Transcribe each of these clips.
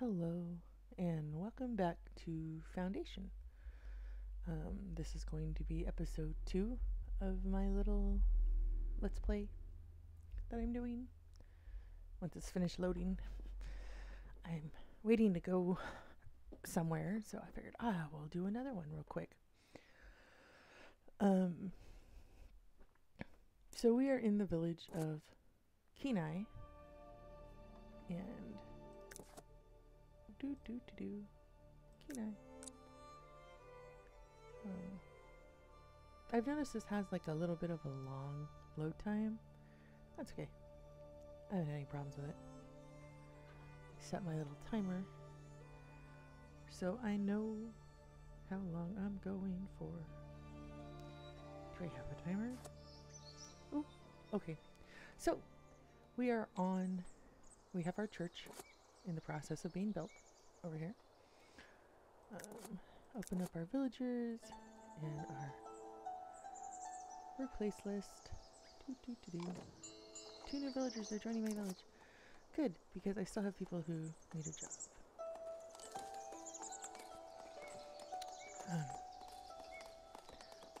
Hello, and welcome back to Foundation. Um, this is going to be episode two of my little Let's Play that I'm doing. Once it's finished loading, I'm waiting to go somewhere, so I figured, ah, we'll do another one real quick. Um, so we are in the village of Kenai, and do do do do. Um, I've noticed this has like a little bit of a long load time. That's okay. I haven't had any problems with it. Set my little timer so I know how long I'm going for. Do I have a timer? Oh, okay. So we are on. We have our church in the process of being built over here. Um, open up our villagers and our workplace list. Doo, doo, doo. Two new villagers are joining my village. Good, because I still have people who need a job. Um,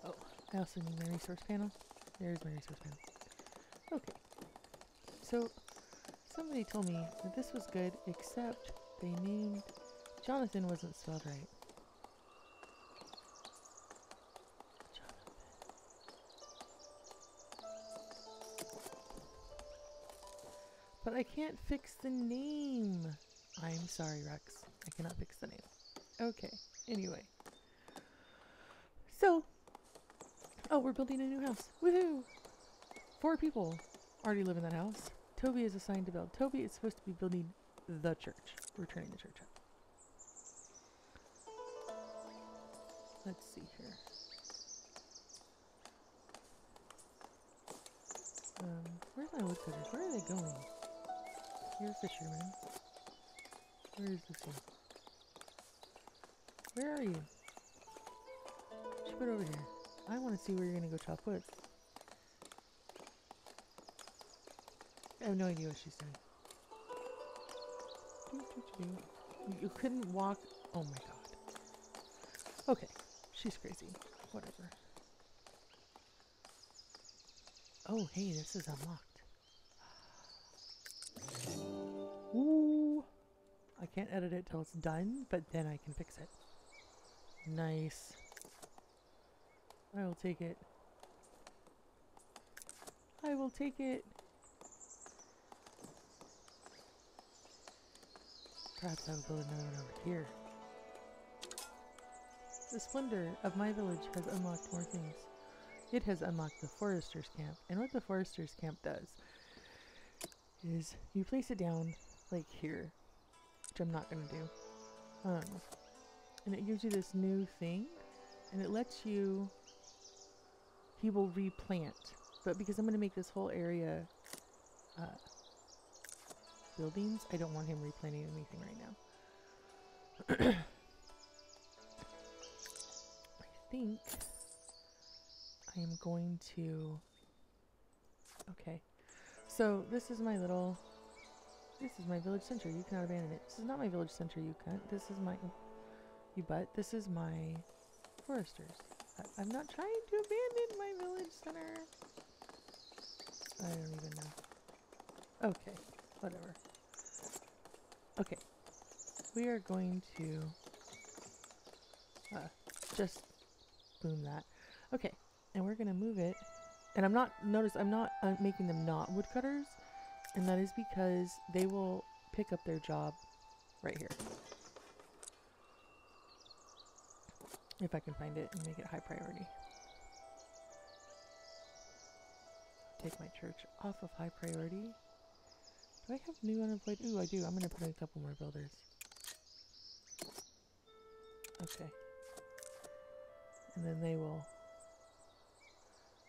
oh, I also need my resource panel. There's my resource panel. Okay. So, somebody told me that this was good, except they named Jonathan wasn't spelled right. But I can't fix the name. I'm sorry, Rex. I cannot fix the name. Okay. Anyway. So. Oh, we're building a new house. Woohoo! Four people already live in that house. Toby is assigned to build. Toby is supposed to be building the church. We're turning the church up. Let's see here. Um, where's my woodcutters? Where are they going? You're a fisherman. Where is this one? Where are you? Ship it over here. I want to see where you're going to go chop wood. I have no idea what she's doing. You couldn't walk. Oh my god. Okay, she's crazy. Whatever. Oh, hey, this is unlocked. Ooh. I can't edit it till it's done, but then I can fix it. Nice. I will take it. I will take it. Perhaps I will build another one over here. The splendor of my village has unlocked more things. It has unlocked the forester's camp. And what the forester's camp does is you place it down like here, which I'm not going to do. Um, and it gives you this new thing and it lets you he will replant but because I'm going to make this whole area uh, buildings I don't want him replanting anything right now I think I am going to okay so this is my little this is my village center you cannot abandon it this is not my village center you can't this is my you butt. This is my foresters. I, am not trying to abandon my village center. I don't even know. Okay, whatever. Okay, we are going to uh, just boom that. Okay, and we're gonna move it. And I'm not, notice I'm not uh, making them not woodcutters, and that is because they will pick up their job right here. If I can find it and make it high priority. Take my church off of high priority. Do I have new unemployed? Ooh, I do. I'm going to put in a couple more builders. Okay. And then they will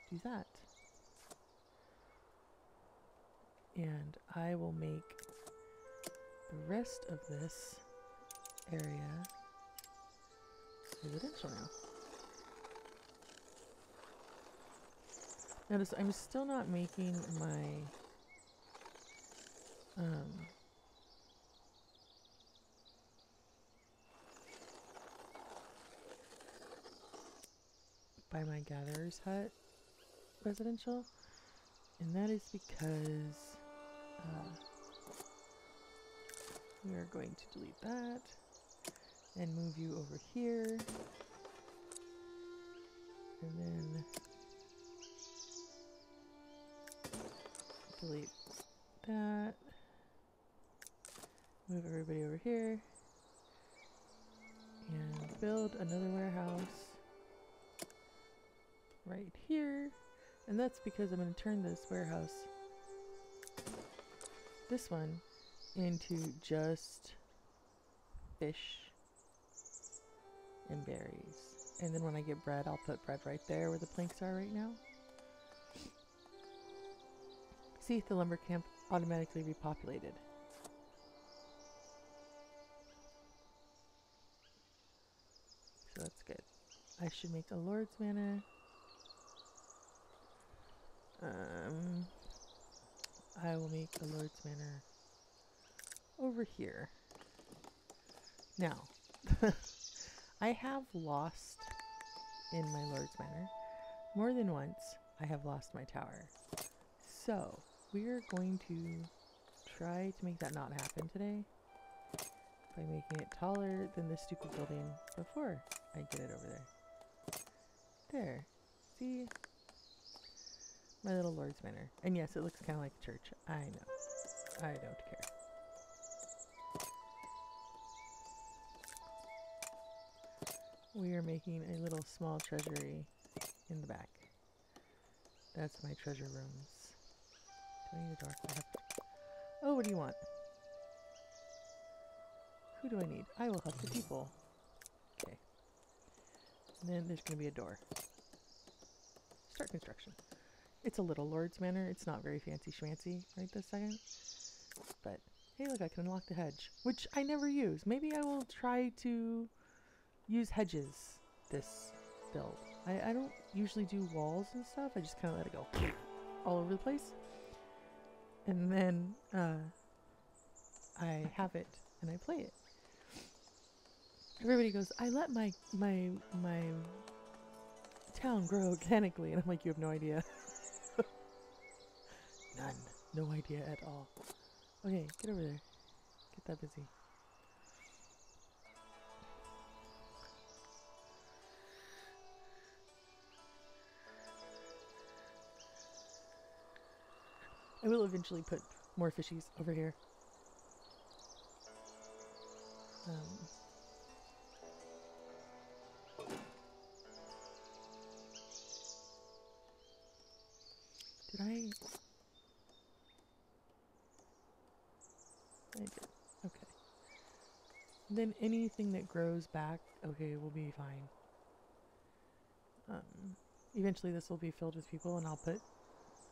do that. And I will make the rest of this area residential now. Notice I'm still not making my um, by my gatherer's hut residential, and that is because uh, we are going to delete that and move you over here. Build another warehouse right here. And that's because I'm going to turn this warehouse, this one, into just fish and berries. And then when I get bread, I'll put bread right there where the planks are right now. See, if the lumber camp automatically repopulated. I should make a Lord's Manor. Um, I will make a Lord's Manor over here. Now, I have lost in my Lord's Manor more than once. I have lost my tower. So, we're going to try to make that not happen today by making it taller than the stupid building before I get it over there. There. See? My little Lord's Manor. And yes, it looks kind of like a church. I know. I don't care. We are making a little small treasury in the back. That's my treasure rooms. Do I need a? I have Oh, what do you want? Who do I need? I will help the people. And then there's going to be a door. Start construction. It's a little Lord's Manor. It's not very fancy schmancy right this second. But, hey look, I can unlock the hedge. Which I never use. Maybe I will try to use hedges this build. I, I don't usually do walls and stuff. I just kind of let it go all over the place. And then uh, I have it and I play it. Everybody goes, I let my my my town grow organically, and I'm like, you have no idea. None, no idea at all. Okay, get over there. Get that busy. I will eventually put more fishies over here. Um, did I? I did. Okay. Then anything that grows back, okay, will be fine. Um, eventually this will be filled with people and I'll put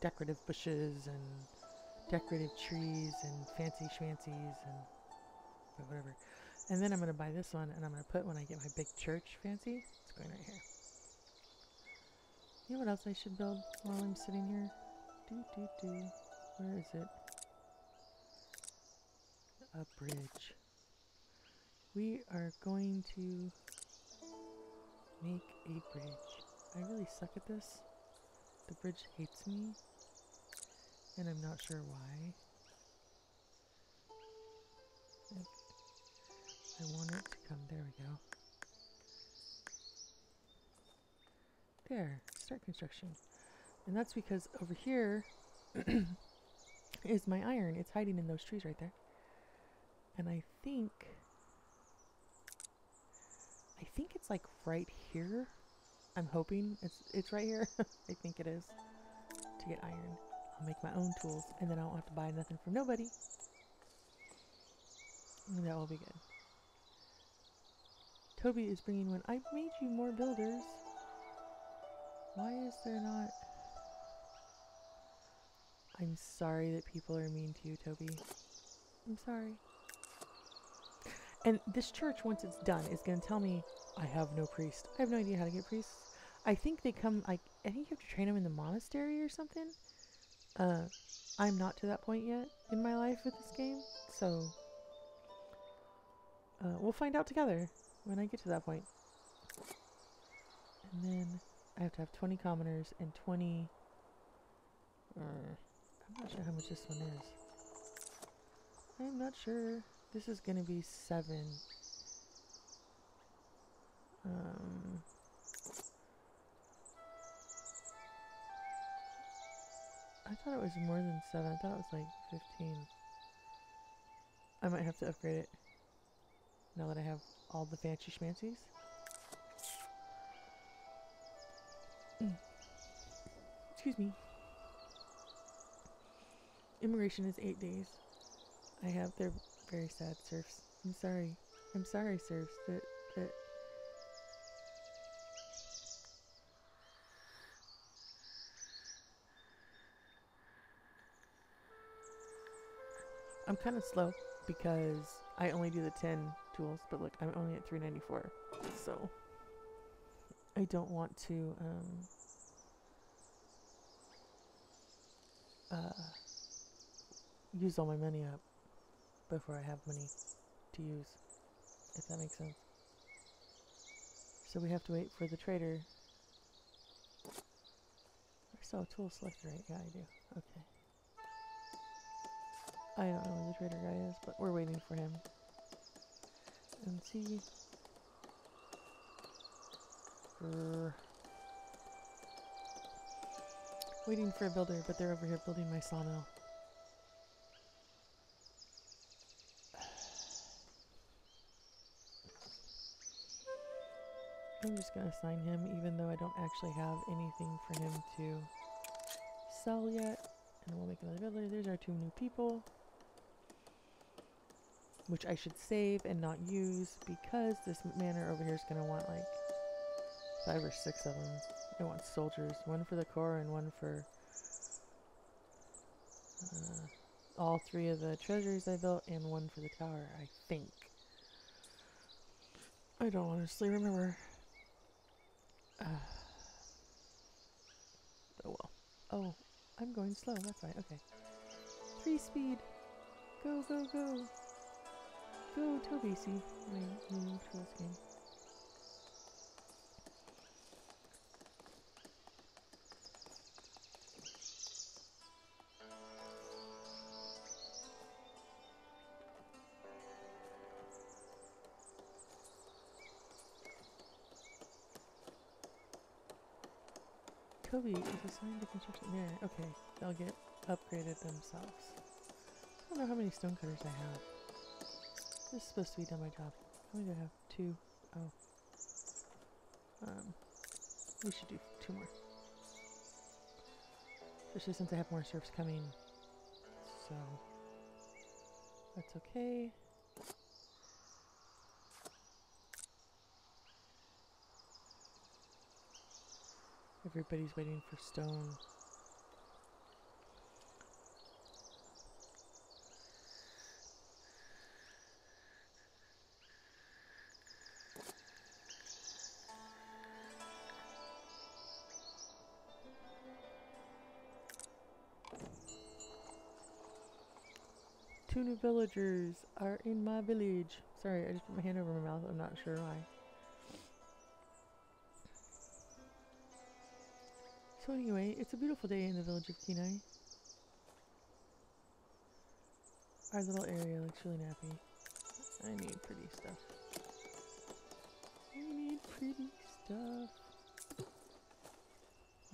decorative bushes and decorative trees and fancy schmancies and whatever. And then I'm going to buy this one and I'm going to put when I get my big church fancy. It's going right here. You know what else I should build while I'm sitting here? Do, do, do. Where is it? A bridge. We are going to make a bridge. I really suck at this. The bridge hates me. And I'm not sure why. I want it to come. There we go. There. Start construction. And that's because over here is my iron. It's hiding in those trees right there. And I think... I think it's like right here. I'm hoping it's it's right here. I think it is. To get iron. I'll make my own tools and then I don't have to buy nothing from nobody. And that will be good. Toby is bringing one. I made you more builders. Why is there not... I'm sorry that people are mean to you, Toby. I'm sorry. And this church, once it's done, is going to tell me I have no priest. I have no idea how to get priests. I think they come, like, I think you have to train them in the monastery or something. Uh, I'm not to that point yet in my life with this game, so uh, we'll find out together when I get to that point. And then I have to have 20 commoners and 20. Uh, I'm not sure how much this one is. I'm not sure. This is gonna be seven. Um. I thought it was more than seven. I thought it was like 15. I might have to upgrade it now that I have all the fancy schmancies. Mm. Excuse me. Immigration is eight days. I have their very sad serfs. I'm sorry. I'm sorry, serfs. That that I'm kind of slow because I only do the 10 tools, but look, I'm only at 394. So I don't want to um, uh, use all my money up before I have money to use, if that makes sense. So we have to wait for the trader. I still have tool selector, right? Yeah, I do. Okay. I don't know where the trader guy is, but we're waiting for him. And see. Waiting for a builder, but they're over here building my sawmill. Just gonna assign him, even though I don't actually have anything for him to sell yet. And we'll make another village. There's our two new people which I should save and not use because this manor over here is going to want like five or six of them. It wants soldiers, one for the core and one for uh, all three of the treasuries I built and one for the tower, I think. I don't honestly remember. Uh, oh well. Oh, I'm going slow, that's right, okay. Three speed! Go, go, go! Go Toby, see my new tools game. Toby is assigned to construction. Yeah, okay. They'll get upgraded themselves. I don't know how many stonecutters I have. This is supposed to be done my job. How many do I have? Two. Oh. Um, we should do two more. Especially since I have more serfs coming. So, that's okay. Everybody's waiting for stone. Two new villagers are in my village. Sorry, I just put my hand over my mouth. I'm not sure why. So anyway, it's a beautiful day in the village of Kenai. Our little area looks really nappy. I need pretty stuff. I need pretty stuff.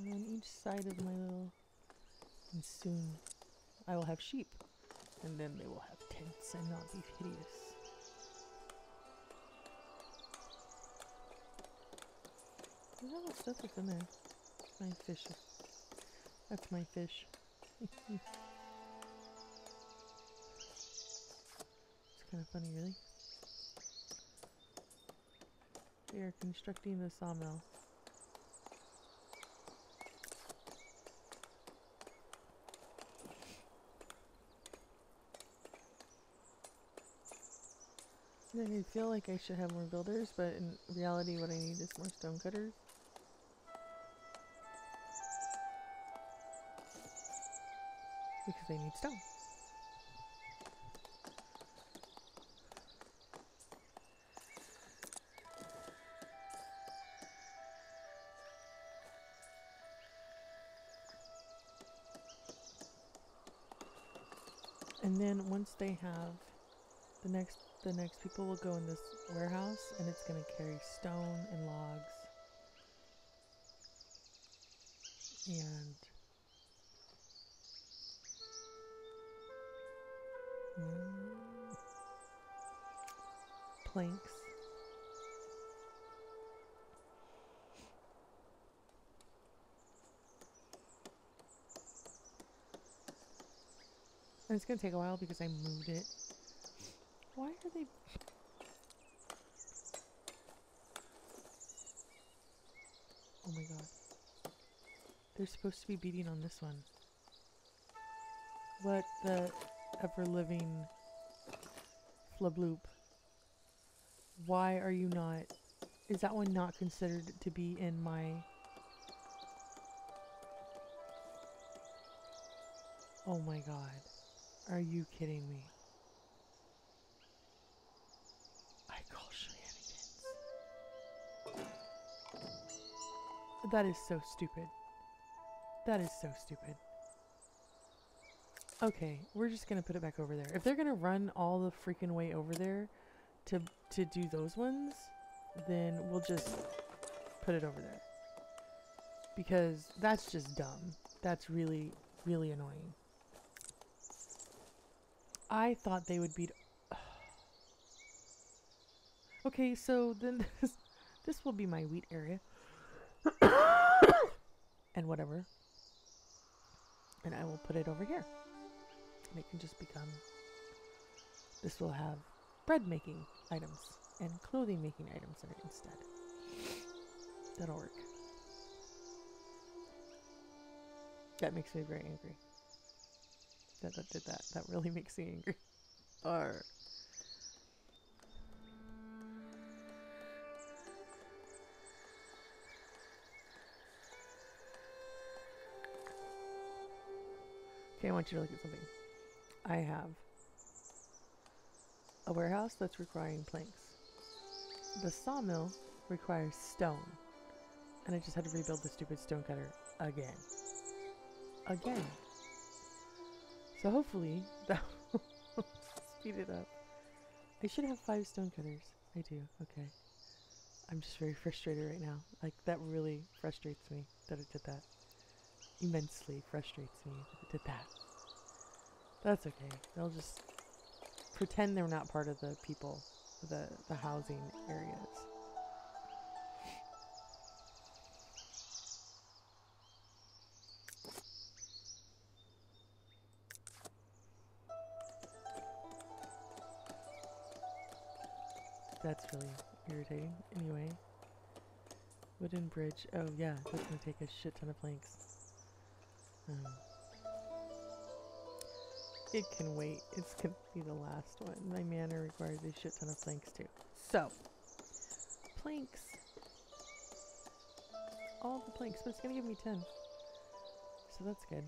On each side of my little... And soon I will have sheep. And then they will have tents and not be hideous. At all the stuff that's in there. My fish. That's my fish. it's kind of funny, really. They are constructing the sawmill. I feel like I should have more builders, but in reality what I need is more stone cutters. they need stone. And then once they have the next the next people will go in this warehouse and it's going to carry stone and logs and Mm. planks. And it's gonna take a while because I moved it. Why are they Oh my god. They're supposed to be beating on this one. What the ever living flabloop? Why are you not? Is that one not considered to be in my. Oh my god. Are you kidding me? I call shenanigans. That is so stupid. That is so stupid. Okay, we're just gonna put it back over there. If they're gonna run all the freaking way over there to to do those ones, then we'll just put it over there. Because that's just dumb. That's really, really annoying. I thought they would be. okay, so then this, this will be my wheat area. and whatever. And I will put it over here. And it can just become. This will have bread making items and clothing making items in it instead. That'll work. That makes me very angry. That that did that. That really makes me angry. Or Okay, I want you to look at something. I have a warehouse that's requiring planks. The sawmill requires stone. And I just had to rebuild the stupid stone cutter again. Again. So hopefully that will speed it up. I should have five stone cutters. I do, okay. I'm just very frustrated right now. Like, that really frustrates me that it did that immensely frustrates me that it did that. That's okay. They'll just pretend they're not part of the people, the, the housing areas. That's really irritating. Anyway. Wooden bridge. Oh yeah, that's gonna take a shit ton of planks. Um, it can wait. It's gonna be the last one. My manor requires a shit ton of planks too. So, planks. All the planks, but it's gonna give me 10. So that's good.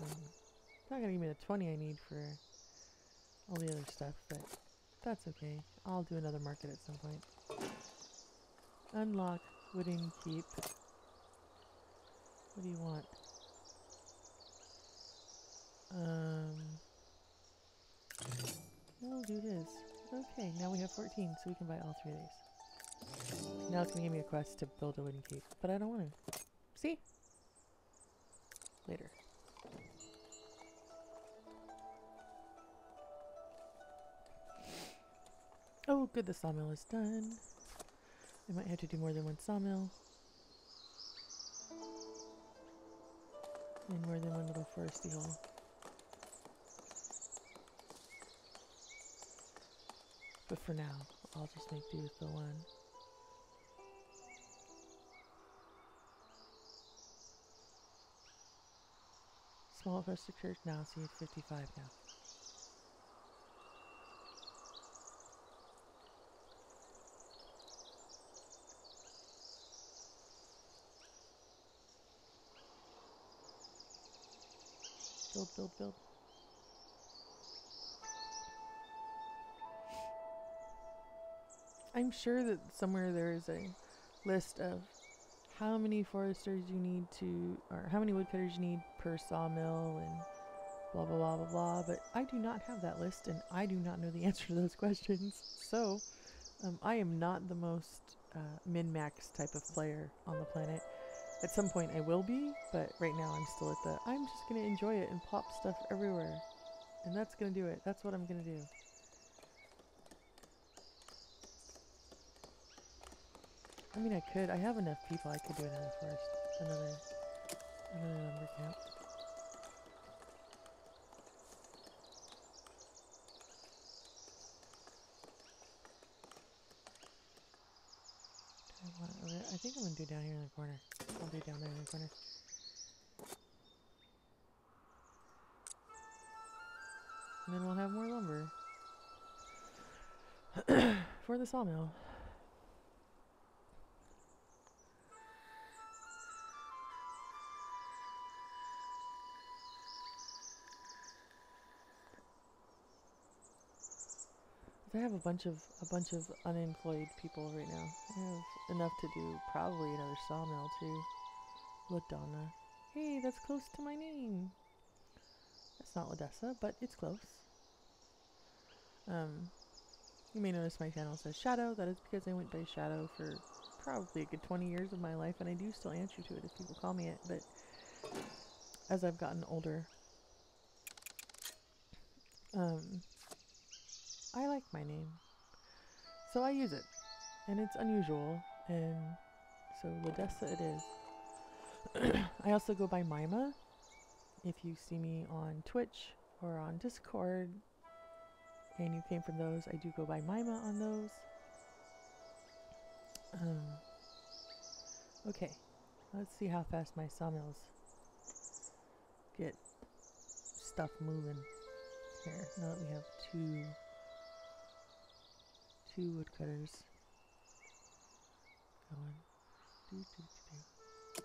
Um, it's not gonna give me the 20 I need for all the other stuff, but that's okay. I'll do another market at some point. Unlock wooden keep. What do you want? Um, we'll do his. Okay, now we have 14, so we can buy all three of these. Now it's gonna give me a quest to build a wooden keep, but I don't want to. See? Later. Oh, good, the sawmill is done. I might have to do more than one sawmill. And more than one little foresty hole. But for now, I'll just make do with the one. Small festive church now, see it's 55 now. Build, build, build. I'm sure that somewhere there is a list of how many foresters you need to, or how many woodcutters you need per sawmill, and blah blah blah blah blah. But I do not have that list, and I do not know the answer to those questions. So, um, I am not the most uh, min max type of player on the planet. At some point, I will be, but right now, I'm still at the I'm just gonna enjoy it and plop stuff everywhere, and that's gonna do it. That's what I'm gonna do. I mean, I could. I have enough people. I could do another forest, another, another lumber camp. I want over- I think I'm gonna do down here in the corner. I'll do down there in the corner. And then we'll have more lumber for the sawmill. I have a bunch of a bunch of unemployed people right now. I have enough to do probably another sawmill too. Ladonna. Hey, that's close to my name. That's not Ladessa, but it's close. Um, you may notice my channel says Shadow. That is because I went by Shadow for probably a good 20 years of my life, and I do still answer to it if people call me it. But as I've gotten older, um, I like my name. So I use it. And it's unusual. And so Ladessa it is. I also go by Mima. If you see me on Twitch or on Discord and you came from those, I do go by Mima on those. Um, okay. Let's see how fast my sawmills get stuff moving here. Now that we have two two woodcutters going. Doo, doo, doo.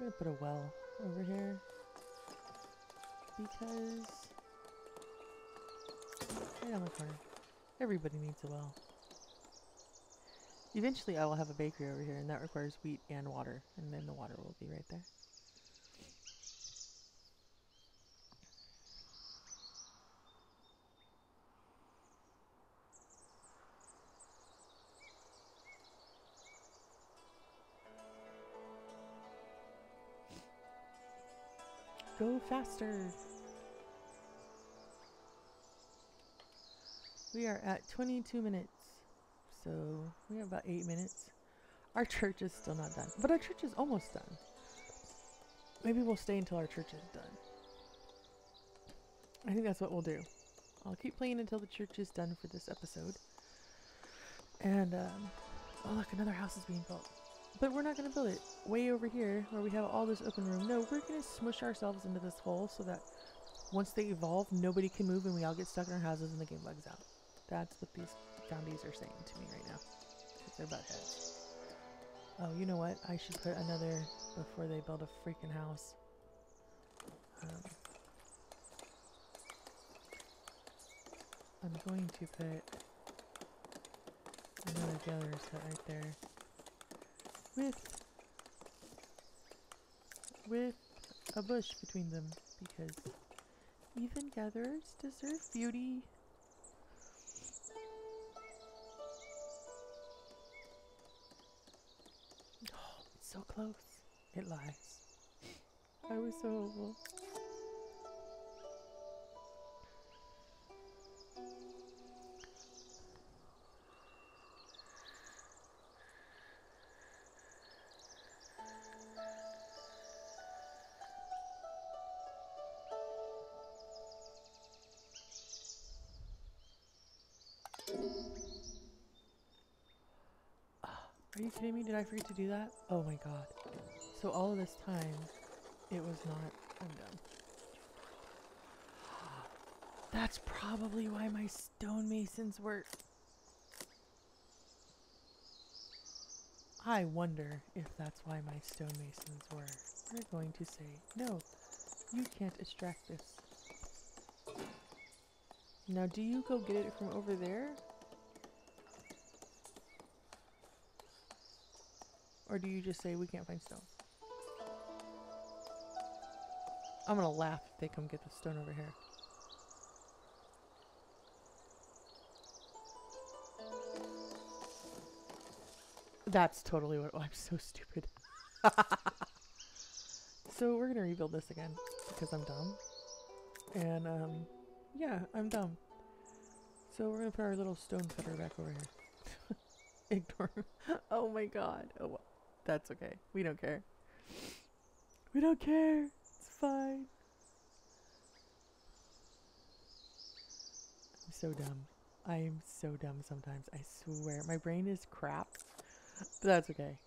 I'm gonna put a well over here because right on the corner. Everybody needs a well. Eventually, I will have a bakery over here, and that requires wheat and water, and then the water will be right there. Faster! We are at 22 minutes, so we have about 8 minutes. Our church is still not done, but our church is almost done. Maybe we'll stay until our church is done. I think that's what we'll do. I'll keep playing until the church is done for this episode. And, um, oh look, another house is being built. But we're not going to build it way over here where we have all this open room. No, we're going to smush ourselves into this hole so that once they evolve, nobody can move and we all get stuck in our houses and the game bugs out. That's what these foundies are saying to me right now. They're butt heads. Oh, you know what? I should put another before they build a freaking house. Um, I'm going to put another gatherer set right there with with a bush between them because even gatherers deserve beauty. Oh, it's so close. It lies. I was so hopeful. Kidding me? Did I forget to do that? Oh my god. So all of this time, it was not undone. That's probably why my stonemasons were... I wonder if that's why my stonemasons were. We're going to say, no, you can't extract this. Now, do you go get it from over there? Or do you just say we can't find stone? I'm gonna laugh if they come get the stone over here. That's totally what. Oh, I'm so stupid. so we're gonna rebuild this again because I'm dumb. And um, yeah, I'm dumb. So we're gonna put our little stone cutter back over here. Ignore. oh my god. Oh, that's okay. We don't care. We don't care. It's fine. I'm so dumb. I am so dumb sometimes. I swear. My brain is crap. But that's okay.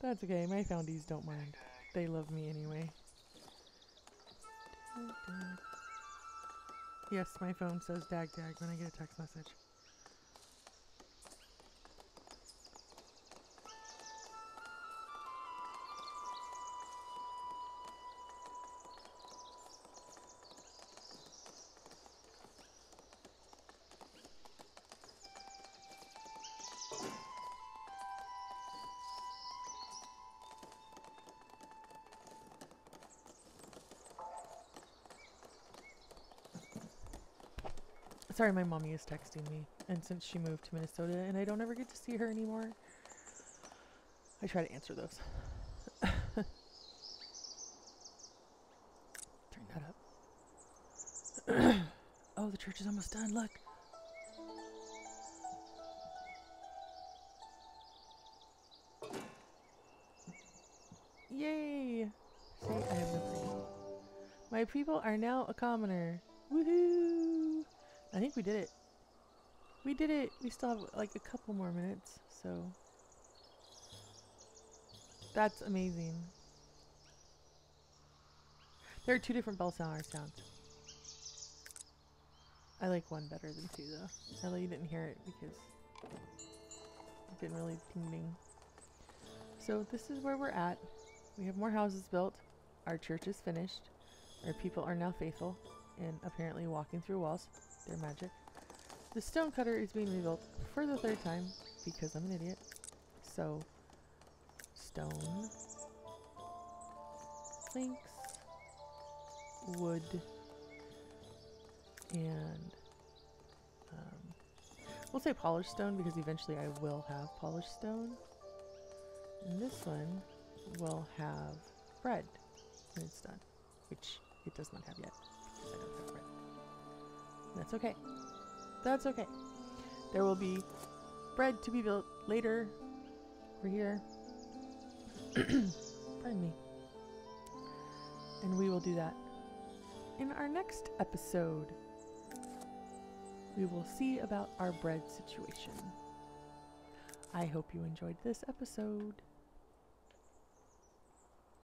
That's okay. My foundies don't mind. They love me anyway. Yes, my phone says dag dag when I get a text message. Sorry, my mommy is texting me. And since she moved to Minnesota and I don't ever get to see her anymore, I try to answer those. Turn that up. oh, the church is almost done. Look. Yay! See, I have no. My people are now a commoner. Woohoo! I think we did it. We did it! We still have like a couple more minutes, so. That's amazing. There are two different bell sound sounds. I like one better than two though. I know you didn't hear it because it didn't really ding ding. So this is where we're at. We have more houses built. Our church is finished. Our people are now faithful and apparently walking through walls. They're magic. The stone cutter is being rebuilt for the third time because I'm an idiot. So, stone, planks, wood, and um, we'll say polished stone because eventually I will have polished stone. And this one will have bread when it's done, which it does not have yet because I don't have. That's okay. That's okay. There will be bread to be built later. Over here. Pardon me. And we will do that in our next episode. We will see about our bread situation. I hope you enjoyed this episode.